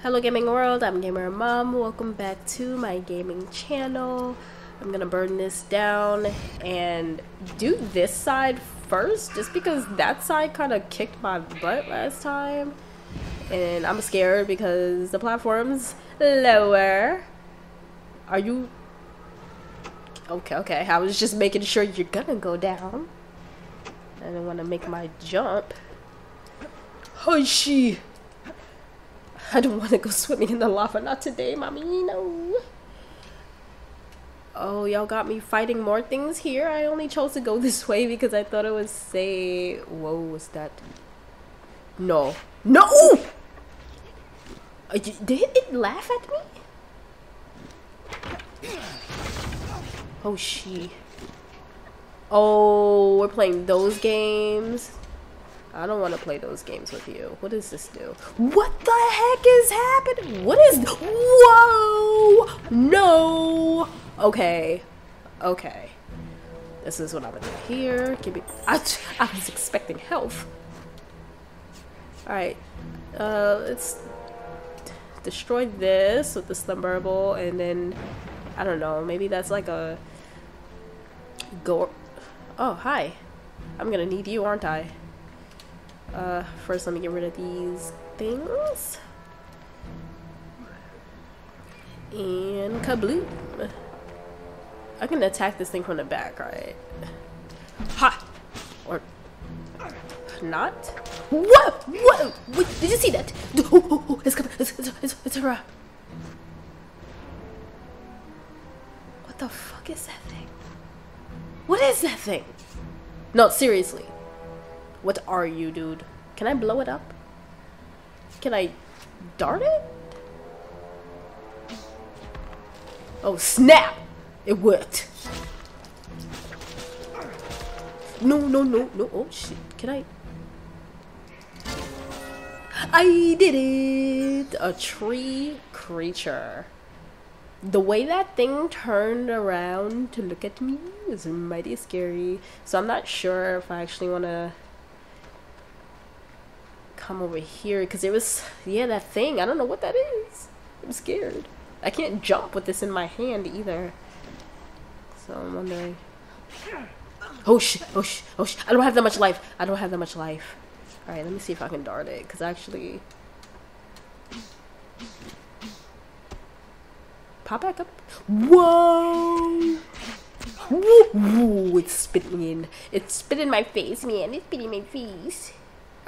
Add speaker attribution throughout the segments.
Speaker 1: Hello gaming world, I'm Gamer Mom. Welcome back to my gaming channel. I'm gonna burn this down and do this side first just because that side kind of kicked my butt last time. And I'm scared because the platform's lower. Are you... Okay, okay. I was just making sure you're gonna go down. I don't want to make my jump. Hoshi! I don't want to go swimming in the lava. Not today, mommy. No. Oh, y'all got me fighting more things here. I only chose to go this way because I thought it was say. Whoa, was that? No. No! Uh, did it laugh at me? Oh, she. Oh, we're playing those games. I don't want to play those games with you. What does this do? What the heck is happening? What is... Whoa! No! Okay. Okay. This is what I'm gonna do here. Give me... I, I was expecting health. Alright. Uh, let's destroy this with the slumberable and then... I don't know. Maybe that's like a... Go... Oh, hi. I'm gonna need you, aren't I? Uh, first let me get rid of these things. And kabloom. I can attack this thing from the back, right? Ha! Or not? What? What? Wait, did you see that? Oh, oh, oh, it's coming. It's, it's, it's, it's a rat. What the fuck is that thing? What is that thing? No, seriously. What are you, dude? Can I blow it up? Can I dart it? Oh, snap! It worked. No, no, no, no. Oh, shit. Can I? I did it! A tree creature. The way that thing turned around to look at me was mighty scary. So I'm not sure if I actually want to come over here because it was yeah that thing. I don't know what that is. I'm scared. I can't jump with this in my hand either. So i'm wondering. Oh shit. Oh shit oh shit i don't have that much life. I don't have that much life. All right let me see if i can dart it because actually pop back up. Whoa! Woo, it's spitting in. It's spitting in my face, man. It's spitting in my face.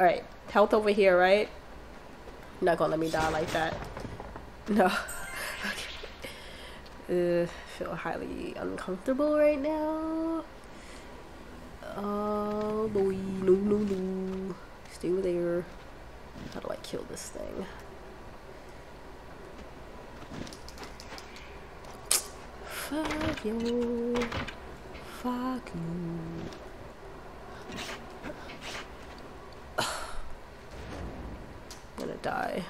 Speaker 1: Alright, health over here, right? Not gonna let me die like that. No. okay. Uh, feel highly uncomfortable right now. Oh boy, no, no, no. Stay there. How do I kill this thing? Fuck you. Fuck you. Gonna die.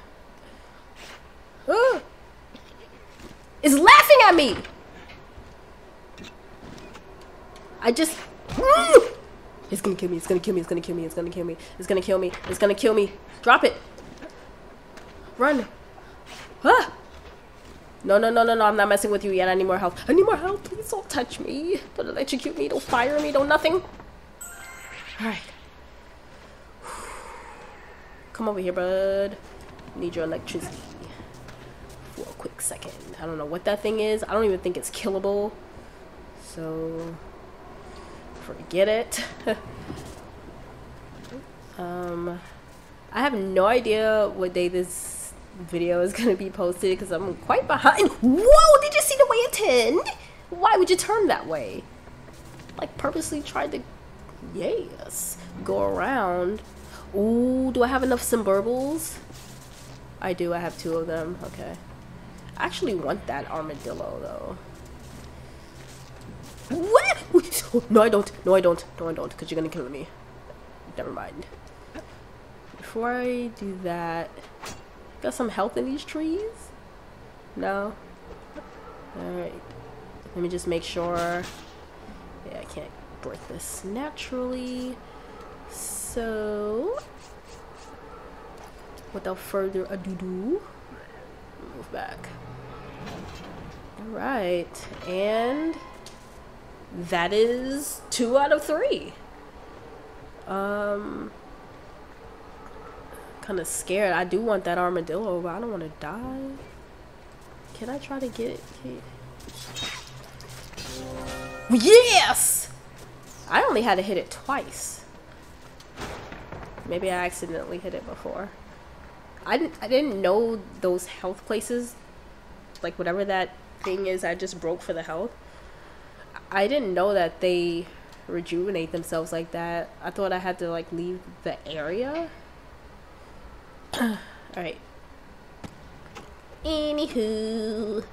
Speaker 1: Ah! Is laughing at me! I just... It's gonna kill me, it's gonna kill me, it's gonna kill me, it's gonna kill me, it's gonna kill me, it's gonna kill me. Drop it! Run! Ah! No, no, no, no, no, I'm not messing with you yet. I need more health. I need more health. Please don't touch me. Don't electrocute me. Don't fire me. Don't nothing. Alright. Come over here, bud. Need your electricity for a quick second. I don't know what that thing is. I don't even think it's killable. So, forget it. um, I have no idea what day this video is going to be posted because I'm quite behind. Whoa, did you see the way it turned? Why would you turn that way? Like purposely tried to, yes, go around. Ooh, do I have enough Simburbles? I do, I have two of them. Okay. I actually want that armadillo, though. What? No, I don't. No, I don't. No, I don't, because you're going to kill me. Never mind. Before I do that... Got some health in these trees? No? Alright. Let me just make sure... Yeah, I can't break this naturally. So, without further ado, Move back. Alright, and that is two out of three. Um, kind of scared. I do want that armadillo, but I don't want to die. Can I try to get it? Yes! I only had to hit it twice. Maybe I accidentally hit it before. I didn't, I didn't know those health places, like whatever that thing is I just broke for the health. I didn't know that they rejuvenate themselves like that. I thought I had to like leave the area. Alright. Anywho,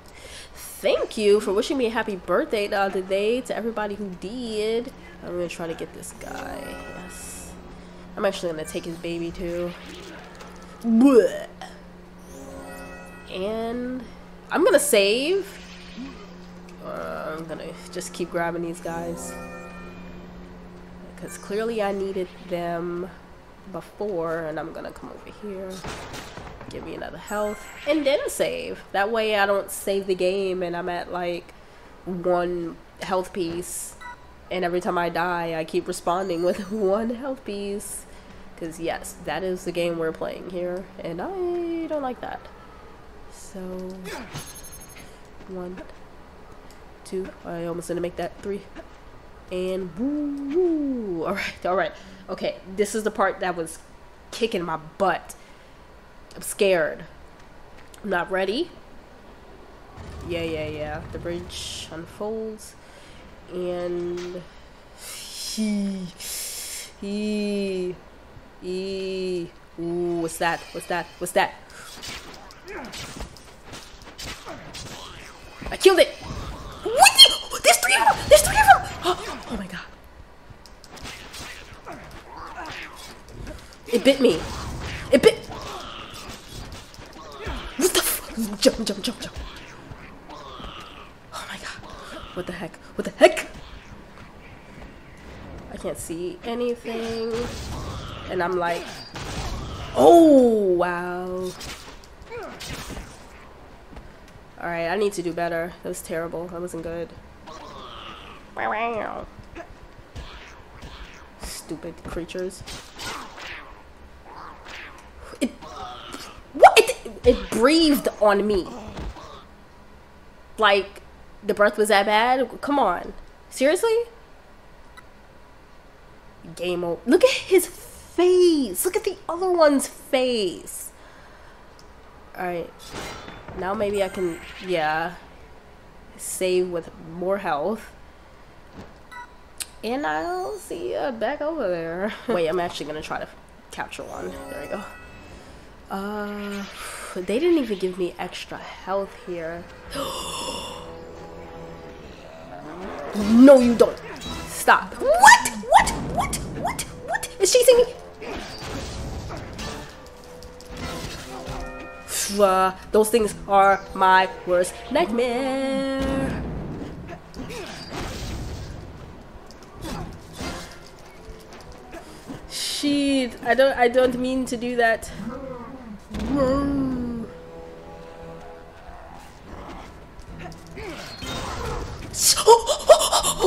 Speaker 1: thank you for wishing me a happy birthday the other day to everybody who did. I'm gonna try to get this guy. Yes. I'm actually gonna take his baby too. And I'm gonna save. Uh, I'm gonna just keep grabbing these guys. Because clearly I needed them before, and I'm gonna come over here. Give me another health, and then save. That way I don't save the game and I'm at like one health piece. And every time I die, I keep responding with one health piece. Because yes, that is the game we're playing here, and I don't like that. So, one, two, I almost didn't make that, three, and woo, woo. All right, all right. Okay, this is the part that was kicking my butt. I'm scared. I'm not ready. Yeah, yeah, yeah. The bridge unfolds, and he, he. E. Ooh, what's that? What's that? What's that? I killed it! What? There's three of them! There's three of them! Oh, oh my god. It bit me. It bit. What the f Jump, jump, jump, jump. Oh my god. What the heck? What the heck? I can't see anything. And I'm like, oh, wow. Alright, I need to do better. That was terrible. That wasn't good. Stupid creatures. It, what? It, it breathed on me. Like, the breath was that bad? Come on. Seriously? Game over. Look at his face. Look at the other one's face. Alright. Now maybe I can, yeah, save with more health. And I'll see you back over there. Wait, I'm actually going to try to capture one. There we go. Uh, they didn't even give me extra health here. no, you don't. Stop. What? What? What? What? What? It's chasing me. Uh, those things are my worst nightmare. Shit, I don't I don't mean to do that.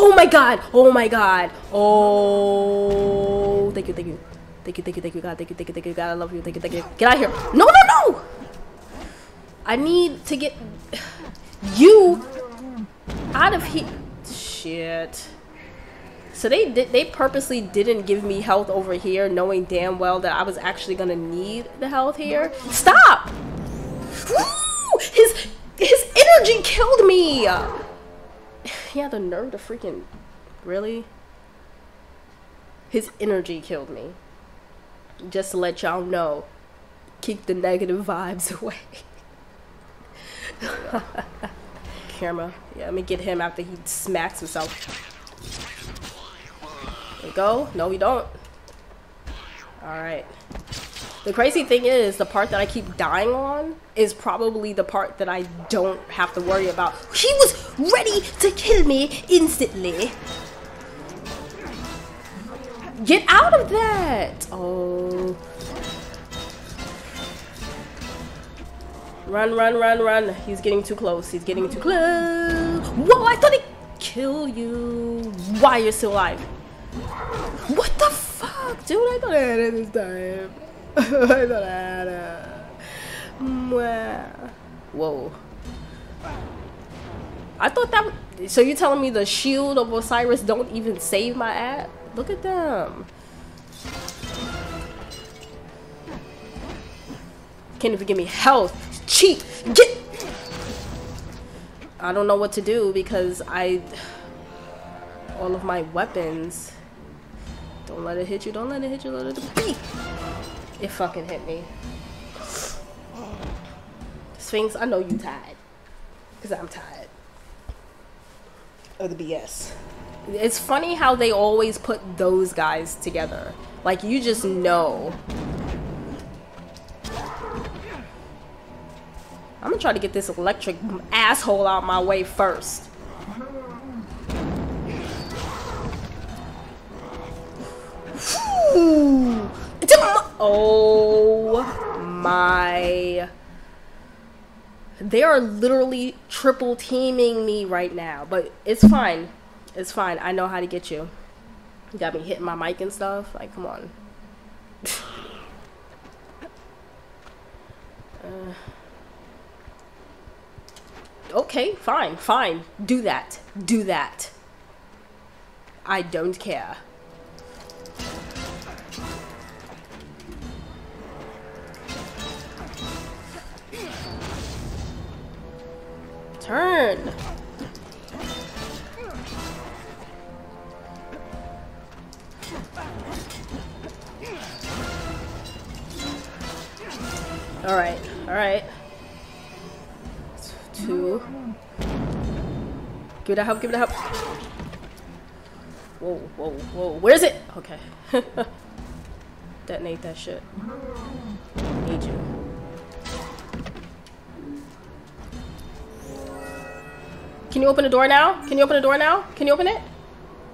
Speaker 1: Oh my god! Oh my god! Oh, thank you, thank you. Thank you, thank you, thank you, God. Thank you, thank you, thank you, God. I love you. Thank you, thank you. Get out of here. No, no, no! I need to get you out of here. Shit. So they. They purposely didn't give me health over here, knowing damn well that I was actually gonna need the health here. Stop! Woo! His his energy killed me. Had the nerve to freaking really. His energy killed me. Just to let y'all know, keep the negative vibes away. Camera. Yeah, let me get him after he smacks himself. Go. No, we don't. Alright. The crazy thing is, the part that I keep dying on is probably the part that I don't have to worry about. He was ready to kill me instantly. Get out of that! Oh. Run, run, run, run. He's getting too close. He's getting too close. Whoa, I thought he'd kill you. Why you're still alive? What the fuck? Dude, I thought I had it this time. I thought I had it. Whoa. I thought that... So you're telling me the shield of Osiris don't even save my ass? Look at them. Can't even give me health cheat. Get. I don't know what to do because I. All of my weapons. Don't let it hit you. Don't let it hit you. Let it be. It fucking hit me. Sphinx, I know you tired. Because I'm tired. Of the BS. It's funny how they always put those guys together. Like, you just know I'm gonna try to get this electric asshole out my way first. Oh my. They are literally triple teaming me right now, but it's fine. It's fine. I know how to get you. You got me hitting my mic and stuff. Like, come on. uh. Okay, fine, fine. Do that. Do that. I don't care. Turn. All right, all right Give it a help, give it a help. Whoa, whoa, whoa. Where is it? Okay. Detonate that shit. Need you. Can you open the door now? Can you open the door now? Can you open it?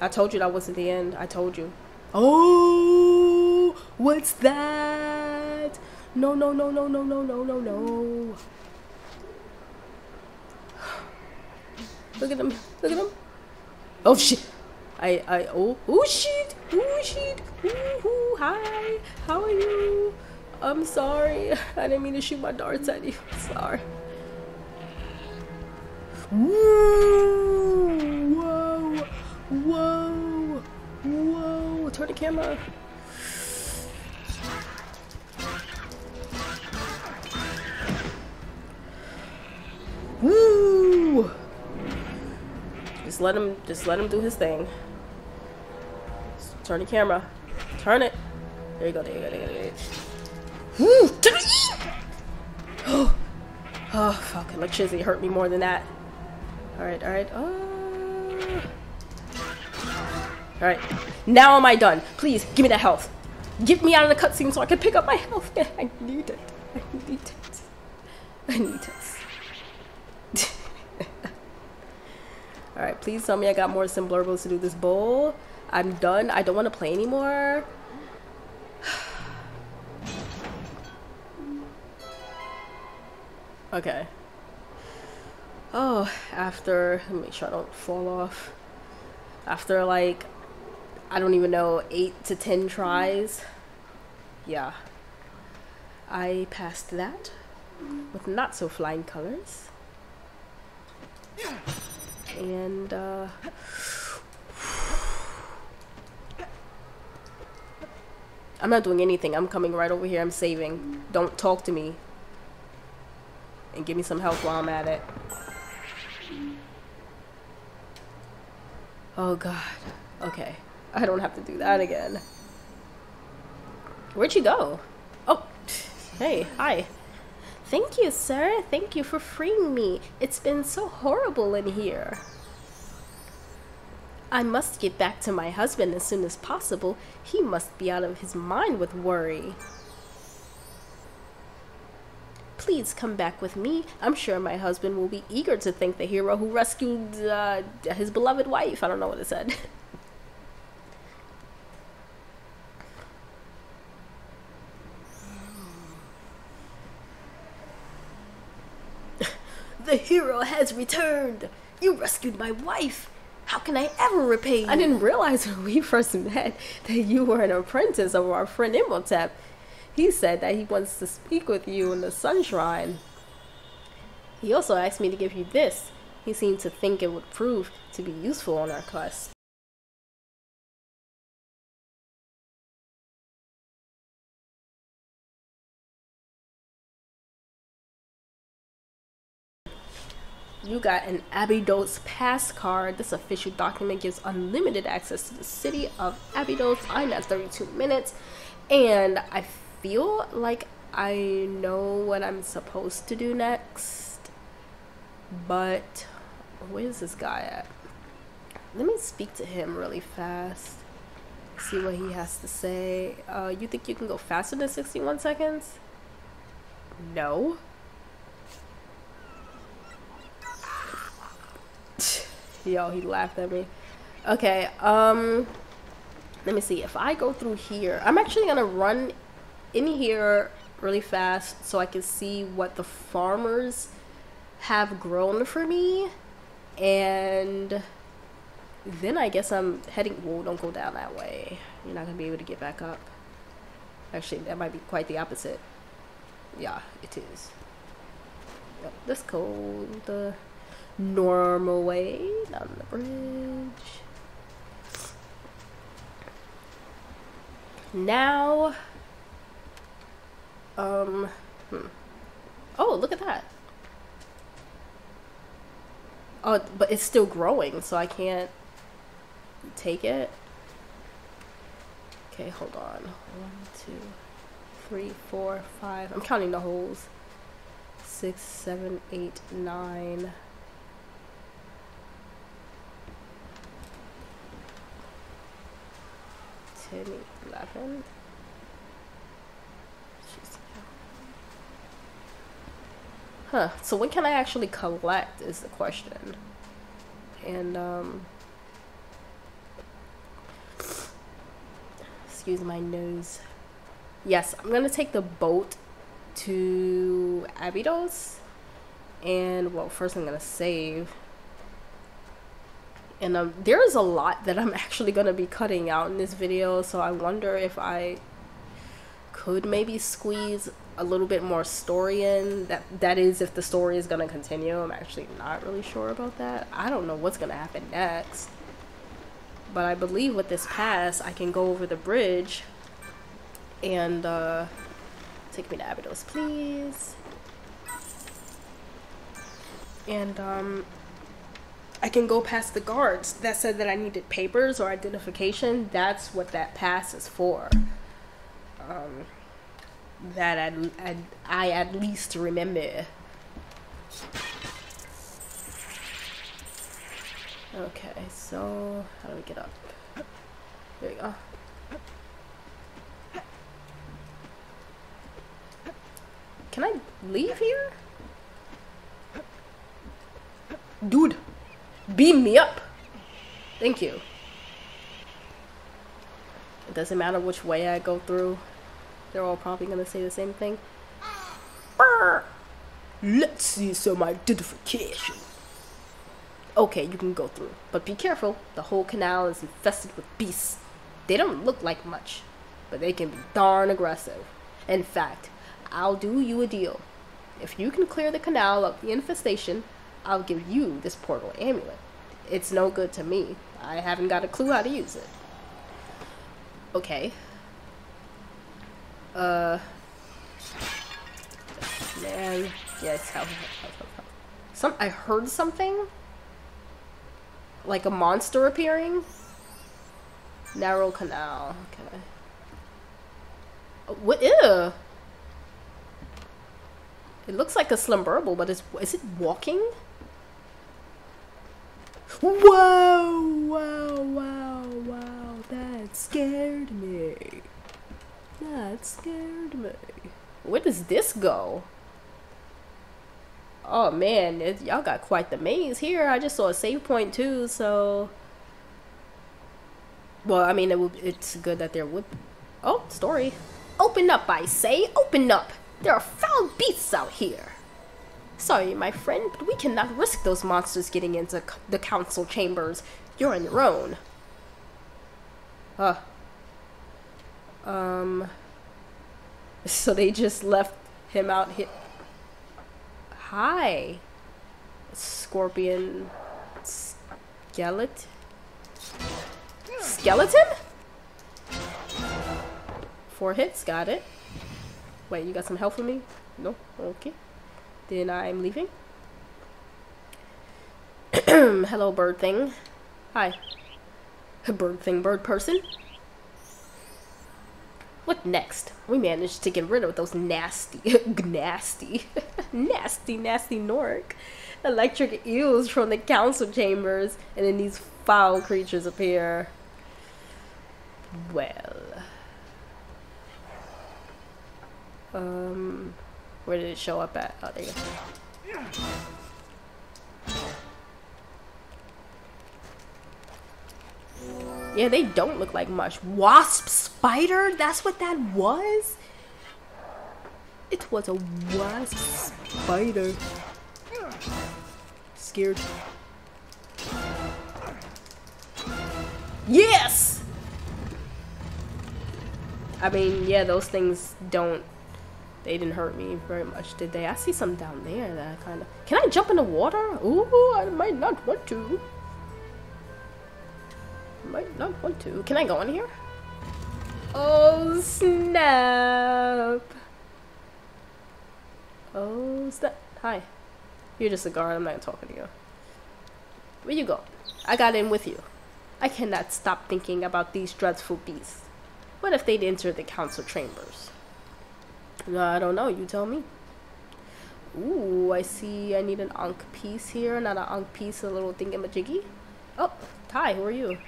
Speaker 1: I told you that wasn't the end. I told you. Oh, what's that? No, no, no, no, no, no, no, no, no. Look at him. Look at him. Oh shit. I I oh oh shit. Oh shit. Ooh, hi. How are you? I'm sorry. I didn't mean to shoot my darts at you. Sorry. Whoa. Whoa. Whoa. Whoa. Turn the camera. Woo! Just let him just let him do his thing. Turn the camera. Turn it. There you go, there you go, there you go, there you go. Woo! Oh, fuck. Electricity hurt me more than that. Alright, alright. Oh. Uh, alright. Now am I done? Please, give me that health. Get me out of the cutscene so I can pick up my health. I need it. I need it. I need it. Alright, please tell me I got more sim blurbles to do this bowl. I'm done. I don't want to play anymore. okay. Oh, after, let me make sure I don't fall off. After like, I don't even know, 8 to 10 tries. Yeah. I passed that with not so flying colors. And, uh... I'm not doing anything. I'm coming right over here. I'm saving. Don't talk to me. And give me some help while I'm at it. Oh god. Okay. I don't have to do that again. Where'd you go? Oh. Hey, hi. Thank you, sir. Thank you for freeing me. It's been so horrible in here. I must get back to my husband as soon as possible. He must be out of his mind with worry. Please come back with me. I'm sure my husband will be eager to thank the hero who rescued uh, his beloved wife. I don't know what it said. The hero has returned! You rescued my wife! How can I ever repay you? I didn't realize when we first met that you were an apprentice of our friend Imhotep. He said that he wants to speak with you in the Sun Shrine. He also asked me to give you this. He seemed to think it would prove to be useful on our quest. You got an Abydos pass card. This official document gives unlimited access to the city of Abydos. I'm at 32 minutes, and I feel like I know what I'm supposed to do next. But where's this guy at? Let me speak to him really fast. See what he has to say. Uh, you think you can go faster than 61 seconds? No. Yo, he laughed at me. Okay, um, let me see. If I go through here, I'm actually gonna run in here really fast so I can see what the farmers have grown for me. And then I guess I'm heading, whoa, don't go down that way. You're not gonna be able to get back up. Actually, that might be quite the opposite. Yeah, it is. Yep, let's go the normal way down the bridge. Now, um, hmm. oh, look at that. Oh, but it's still growing, so I can't take it. Okay, hold on. One, two, three, four, five. I'm counting the holes. Six, seven, eight, nine. 10, 11. Huh, so when can I actually collect is the question. And, um... Excuse my nose. Yes, I'm gonna take the boat to Abydos. And, well, first I'm gonna save and um, there's a lot that I'm actually going to be cutting out in this video so I wonder if I could maybe squeeze a little bit more story in. That that is if the story is going to continue. I'm actually not really sure about that. I don't know what's going to happen next. But I believe with this pass I can go over the bridge and uh, take me to Abydos please. And um I can go past the guards that said that I needed papers or identification. That's what that pass is for. Um, that I'd, I'd, I at least remember. Okay, so how do we get up? There we go. Can I leave here? Dude. Beam me up. Thank you. It doesn't matter which way I go through. They're all probably going to say the same thing. Let's see some identification. Okay, you can go through. But be careful. The whole canal is infested with beasts. They don't look like much, but they can be darn aggressive. In fact, I'll do you a deal. If you can clear the canal of the infestation, I'll give you this portal amulet. It's no good to me. I haven't got a clue how to use it. Okay. Uh. Man. Yes, help, help, help, help. Some, I heard something. Like a monster appearing. Narrow canal. Okay. What? Ew. It looks like a slumberable, but is is it walking? Wow, wow, wow, wow. That scared me. That scared me. Where does this go? Oh man, y'all got quite the maze here. I just saw a save point too, so. Well, I mean, it would, it's good that there would. Oh, story. Open up, I say. Open up. There are foul beasts out here. Sorry, my friend, but we cannot risk those monsters getting into the council chambers. You're on your own. Uh. Um. So they just left him out here. Hi. Scorpion. Skeleton? Skeleton? Four hits, got it. Wait, you got some help for me? No? Okay. Then I'm leaving. Hello, bird thing. Hi. Bird thing, bird person. What next? We managed to get rid of those nasty, nasty, nasty, nasty Nork electric eels from the council chambers, and then these foul creatures appear. Well. Um, where did it show up at? Oh, there you go. Yeah, they don't look like much. Wasp spider? That's what that was? It was a wasp spider. Scared. Yes! I mean, yeah, those things don't... They didn't hurt me very much, did they? I see some down there that kind of... Can I jump in the water? Ooh, I might not want to might not want to. Can I go in here? Oh, snap. Oh, snap. Hi. You're just a guard. I'm not talking to you. Where you go? I got in with you. I cannot stop thinking about these dreadful beasts. What if they'd enter the council chambers? Uh, I don't know. You tell me. Ooh, I see I need an Ankh piece here. Not an Ankh piece, a little thingamajiggy. Oh, Ty, who are you?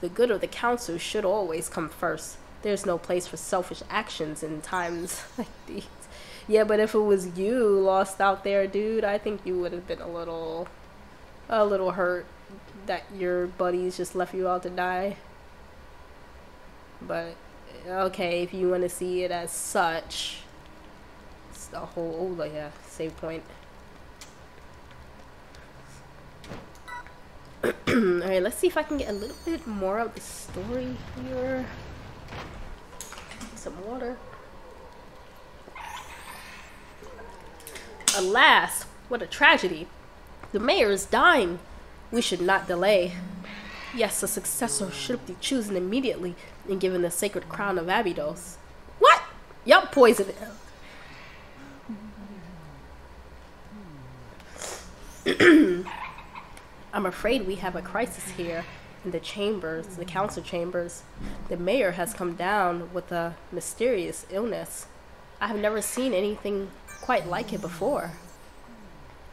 Speaker 1: The good of the council should always come first. There's no place for selfish actions in times like these. Yeah, but if it was you lost out there, dude, I think you would have been a little, a little hurt that your buddies just left you out to die. But okay, if you want to see it as such, it's the whole oh yeah save point. Alright, let's see if I can get a little bit more of the story here. Some water. Alas, what a tragedy. The mayor is dying. We should not delay. Yes, a successor should be chosen immediately and given the sacred crown of Abydos. What? Yup, poison it. I'm afraid we have a crisis here in the chambers, the council chambers. The mayor has come down with a mysterious illness. I have never seen anything quite like it before.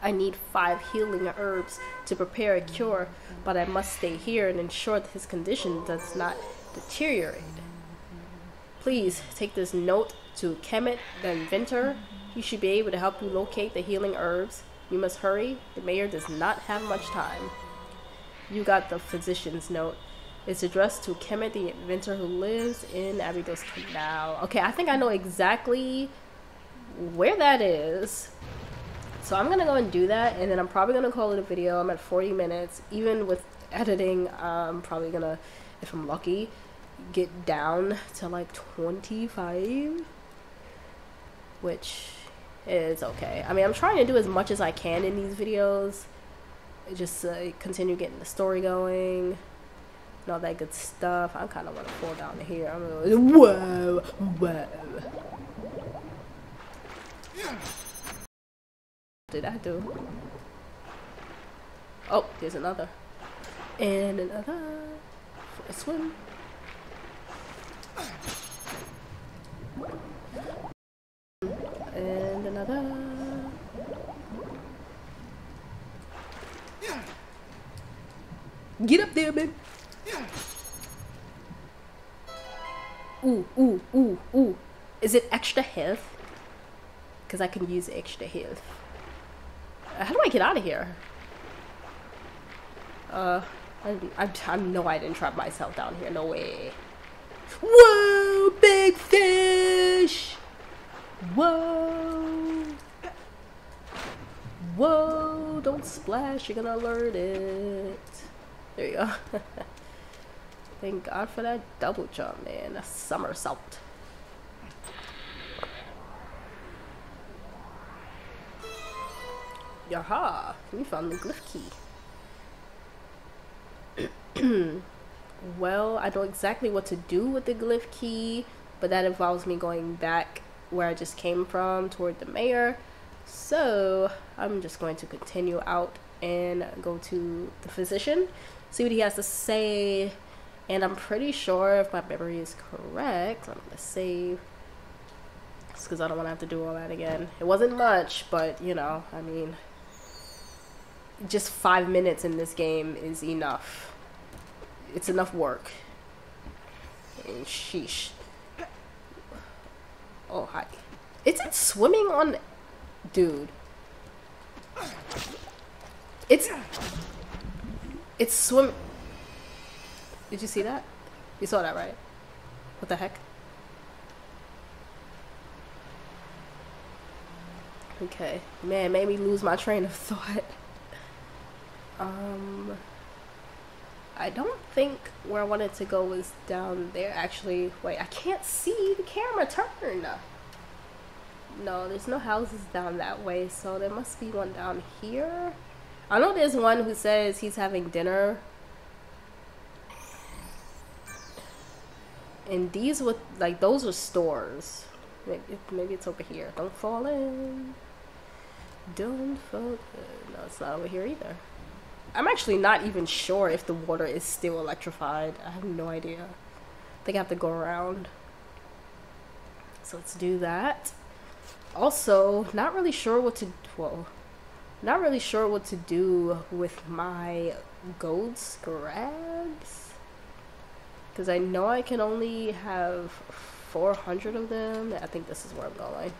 Speaker 1: I need five healing herbs to prepare a cure, but I must stay here and ensure that his condition does not deteriorate. Please take this note to Kemet, the inventor. He should be able to help you locate the healing herbs you must hurry. The mayor does not have much time. You got the physician's note. It's addressed to Kemet, the inventor who lives in Abydos Canal. Okay, I think I know exactly where that is. So I'm gonna go and do that, and then I'm probably gonna call it a video. I'm at 40 minutes. Even with editing, I'm probably gonna, if I'm lucky, get down to like 25. Which is okay. I mean, I'm trying to do as much as I can in these videos. Just uh, continue getting the story going and all that good stuff. I kind of want to fall down to here. I'm like, whoa, whoa. Did I do? Oh, there's another. And another. For a swim. And another. Get up there, baby. Ooh, ooh, ooh, ooh. Is it extra health? Because I can use extra health. How do I get out of here? Uh, I, I, I know I didn't trap myself down here. No way. Whoa, big fish! Whoa! Whoa, don't splash, you're gonna alert it. There you go. Thank God for that double jump, man. A somersault. Yaha! We found the glyph key. well, I know exactly what to do with the glyph key, but that involves me going back where I just came from toward the mayor. So I'm just going to continue out and go to the physician, see what he has to say. And I'm pretty sure if my memory is correct, I'm gonna save because I don't want to have to do all that again. It wasn't much, but you know, I mean, just five minutes in this game is enough. It's enough work. And sheesh. Oh, hi. Is it swimming on... Dude. It's... It's swim... Did you see that? You saw that, right? What the heck? Okay. Man, made me lose my train of thought. Um... I don't think where I wanted to go was down there. Actually, wait, I can't see the camera turn. No, there's no houses down that way, so there must be one down here. I know there's one who says he's having dinner. And these with like those are stores. Maybe, maybe it's over here. Don't fall in. Don't fall in. No, it's not over here either. I'm actually not even sure if the water is still electrified. I have no idea. I think I have to go around. So let's do that. Also, not really sure what to well, not really sure what to do with my gold scraps. Because I know I can only have 400 of them. I think this is where I'm going.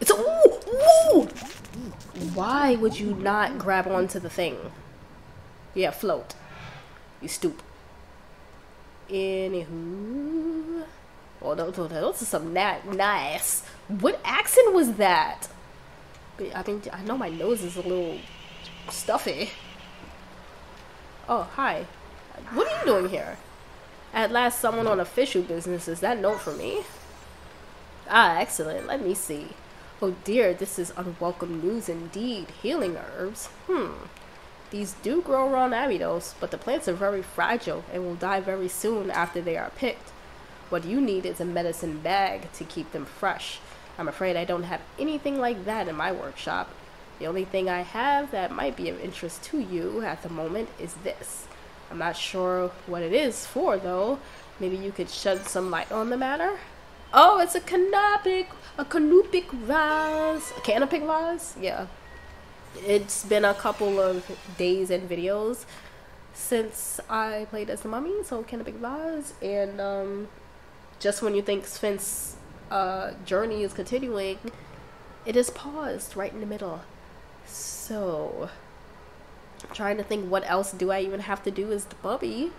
Speaker 1: It's a ooh, ooh! Why would you not grab onto the thing? Yeah, float. You stoop. Anywho. Oh, those, those are some nat nice. What accent was that? I mean, I know my nose is a little stuffy. Oh, hi. What are you doing here? At last, someone on official business. Is that note for me? Ah, excellent. Let me see. Oh dear, this is unwelcome news indeed. Healing herbs? Hmm. These do grow around Abydos, but the plants are very fragile and will die very soon after they are picked. What you need is a medicine bag to keep them fresh. I'm afraid I don't have anything like that in my workshop. The only thing I have that might be of interest to you at the moment is this. I'm not sure what it is for though. Maybe you could shed some light on the matter? Oh, it's a canopic, a canopic vase, a canopic vase. Yeah, it's been a couple of days and videos since I played as the mummy, so canopic vase, and um, just when you think Sven's uh, journey is continuing, it is paused right in the middle. So, trying to think what else do I even have to do as the mummy.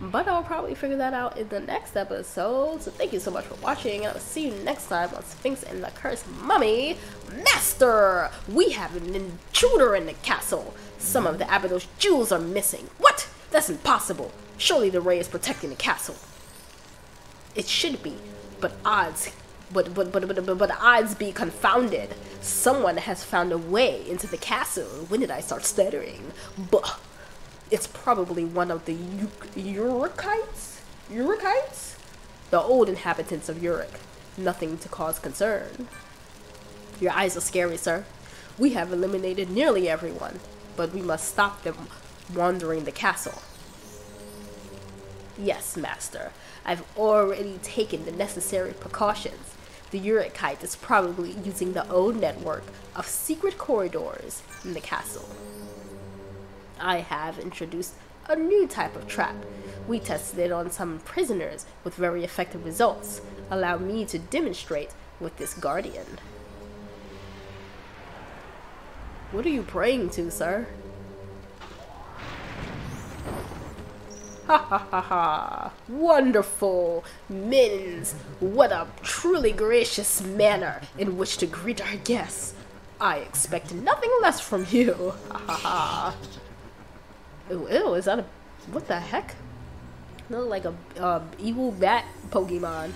Speaker 1: But I'll probably figure that out in the next episode. So thank you so much for watching, and I'll see you next time on Sphinx and the Cursed Mummy. Master! We have an intruder in the castle. Some of the Abydos jewels are missing. What? That's impossible. Surely the ray is protecting the castle. It should be, but odds but but, but but but but odds be confounded. Someone has found a way into the castle. When did I start stuttering? Buh. It's probably one of the Urikites? Urikites? The old inhabitants of Uruk. Nothing to cause concern. Your eyes are scary, sir. We have eliminated nearly everyone, but we must stop them wandering the castle. Yes, master. I've already taken the necessary precautions. The Urukite is probably using the old network of secret corridors in the castle. I have introduced a new type of trap. We tested it on some prisoners with very effective results. Allow me to demonstrate with this guardian. What are you praying to, sir? Ha ha ha ha! Wonderful! Mins! What a truly gracious manner in which to greet our guests! I expect nothing less from you. Ha ha ha. Ew, ew, is that a... What the heck? Look like a evil bat Pokemon.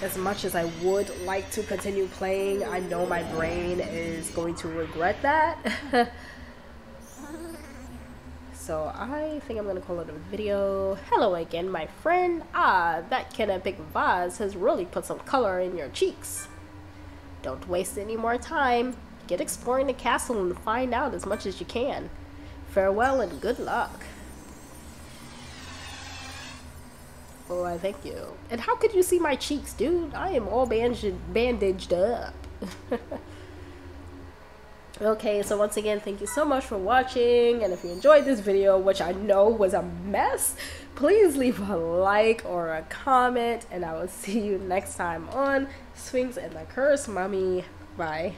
Speaker 1: As much as I would like to continue playing, I know my brain is going to regret that. so I think I'm gonna call it a video. Hello again, my friend. Ah, that Canopic vase has really put some color in your cheeks. Don't waste any more time. Get exploring the castle and find out as much as you can. Farewell and good luck. Oh, I thank you. And how could you see my cheeks, dude? I am all bandaged, bandaged up. okay, so once again, thank you so much for watching. And if you enjoyed this video, which I know was a mess, please leave a like or a comment. And I will see you next time on Sphinx and the Curse Mummy. Bye.